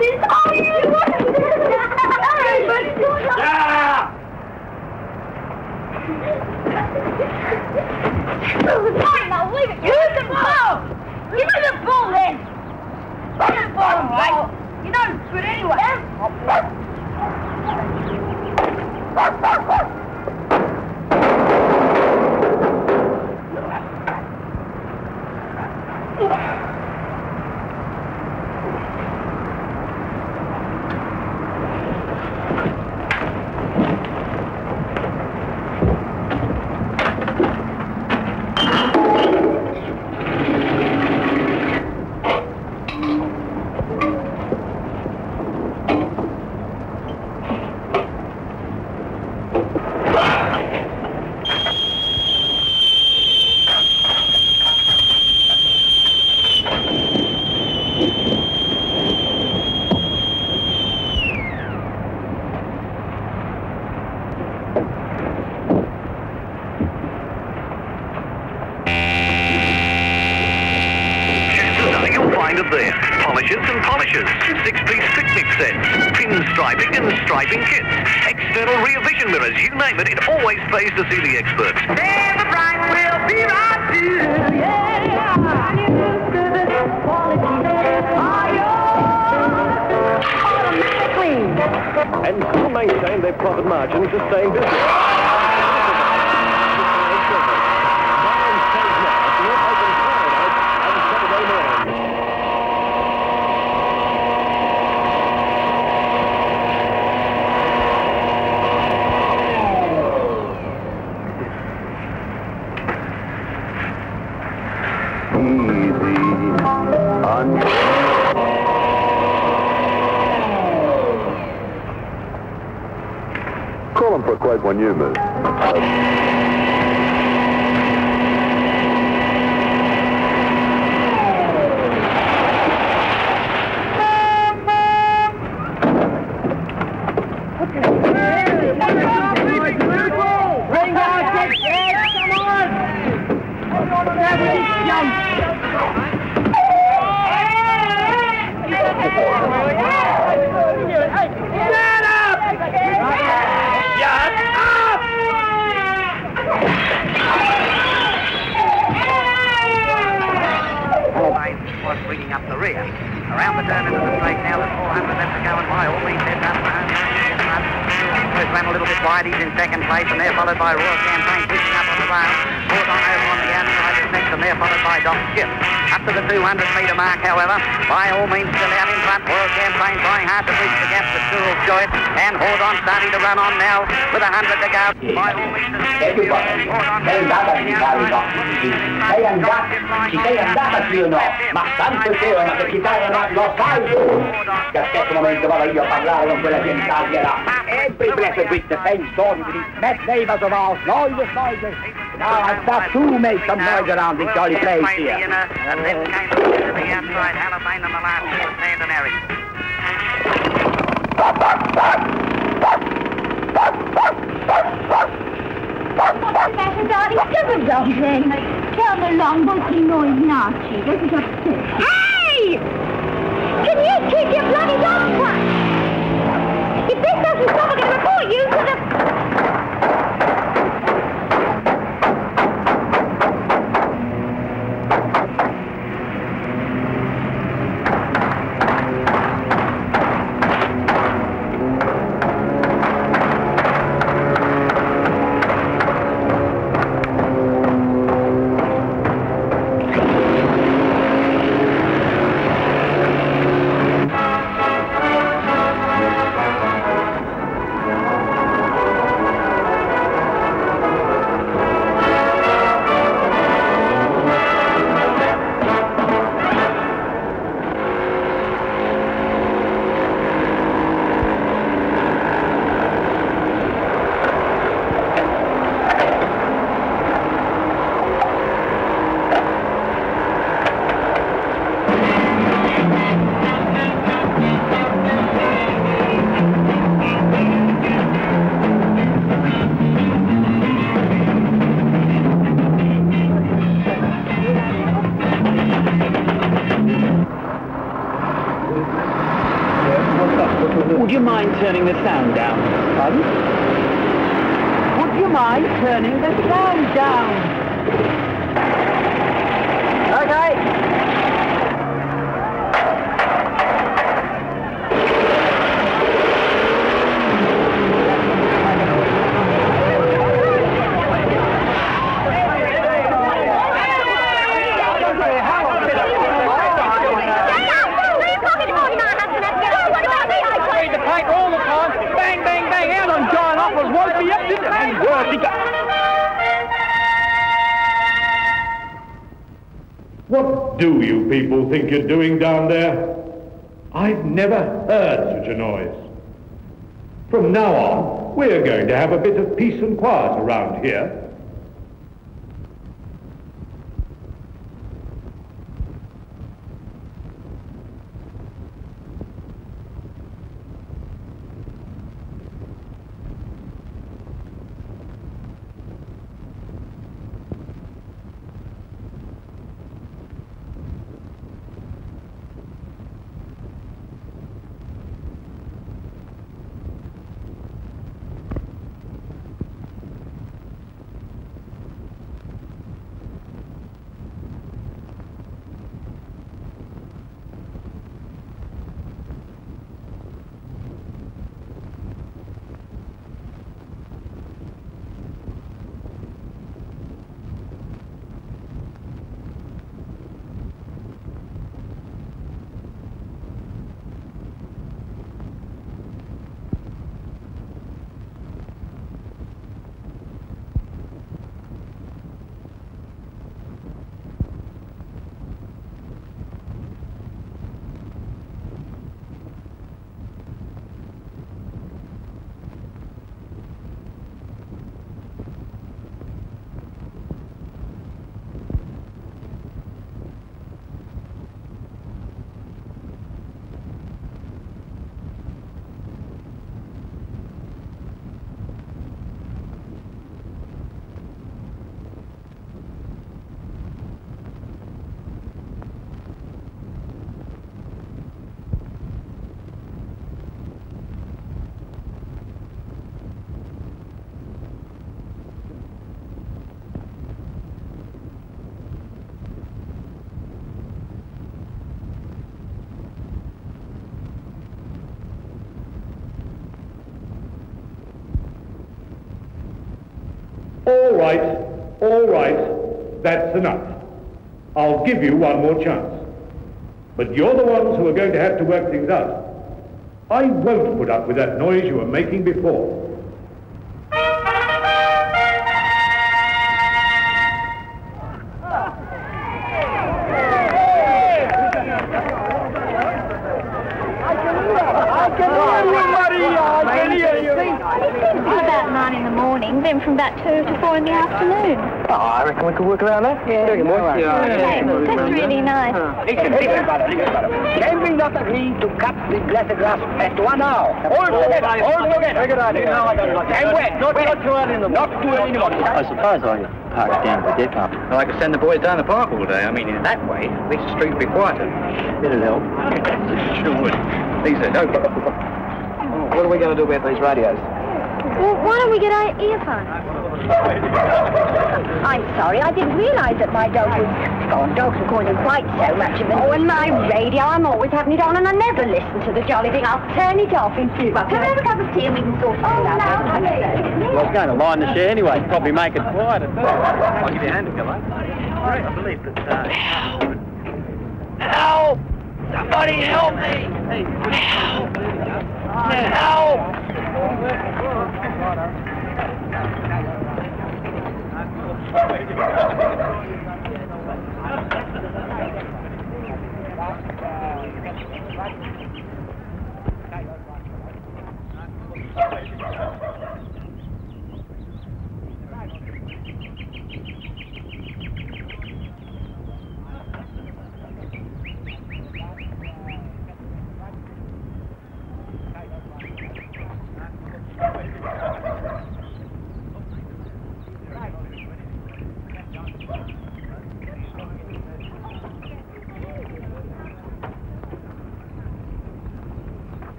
this you want? Fine, I'll leave it. Give me the ball. Give me the ball then. Give me the ball, all right? You don't do good anyway. External rear vision mirrors, you name it, it always pays to see the experts. Never bright will be right too. Yeah. To this quality. Are yours automatically? And still maintain their profit margins to stay in business. Quote when you move. Bring out the kids, come on! Shut up! Shut up! Up the rear. Around the turn into the straight now, there's 400 left to go, and by all means, they're done. First ran a little bit wide, he's in second place, and they're followed by Royal Campaign pushing up on the rail. Fought on over on the outside is next, and they're followed by Doc Skip. Up to the 200 metre mark, however, by all means still out in front. Royal Campaign trying hard to bridge the gap Tool's Choice, and Hordon starting to run on now with a 100 to go. By all means, sei andata a citare i nostri sei andata, ci sei andata sì o no? Ma santo cielo, ma che citare ma lo sai tu! Che a questo momento vado io a parlare con quella genitalia là. Every blessed with the same story with his mad neighbors of ours, noise, noise. Now I start to make some noise around this jolly place here. and then came to the outside, Halifain and the last two was Sand and Harry. What's the matter, darling? Never done then. Tell the long bulky noise now, Chief. This is upset. Hey! Can you keep your bloody dog quiet? Mind turning the sound down? Pardon? Would you mind turning the sound down? Okay. Do you people think you're doing down there? I've never heard such a noise. From now on, we're going to have a bit of peace and quiet around here. All right, all right, that's enough. I'll give you one more chance. But you're the ones who are going to have to work things out. I won't put up with that noise you were making before. We could work around that. Yeah, Okay, that's really nice. Listen, listen, listen. Can we not agree to cut the blessed grass at one hour? All together, all together. Very good idea. And when? Not, not too early in the morning. Not too early in the morning. I suppose I park down the deck up. I could send the boys down the park all day. I mean, in that way, at least the street would be quieter. It'll help. Sure would. These are no. What are we going to do about these radios? Well, why don't we get our earphones? I'm sorry, I didn't realise that my dog was... Oh, dogs are causing quite so much of it. Oh, and my radio, I'm always having it on, and I never listen to the jolly thing. I'll turn it off in two. Well, can I have a cup of tea and we can sort it out? Well, I was going to line the share anyway. Probably make it quieter. I'll give you a hand, Nicola. I believe that. Uh, Help! Somebody help me! Help! Help! Thank you.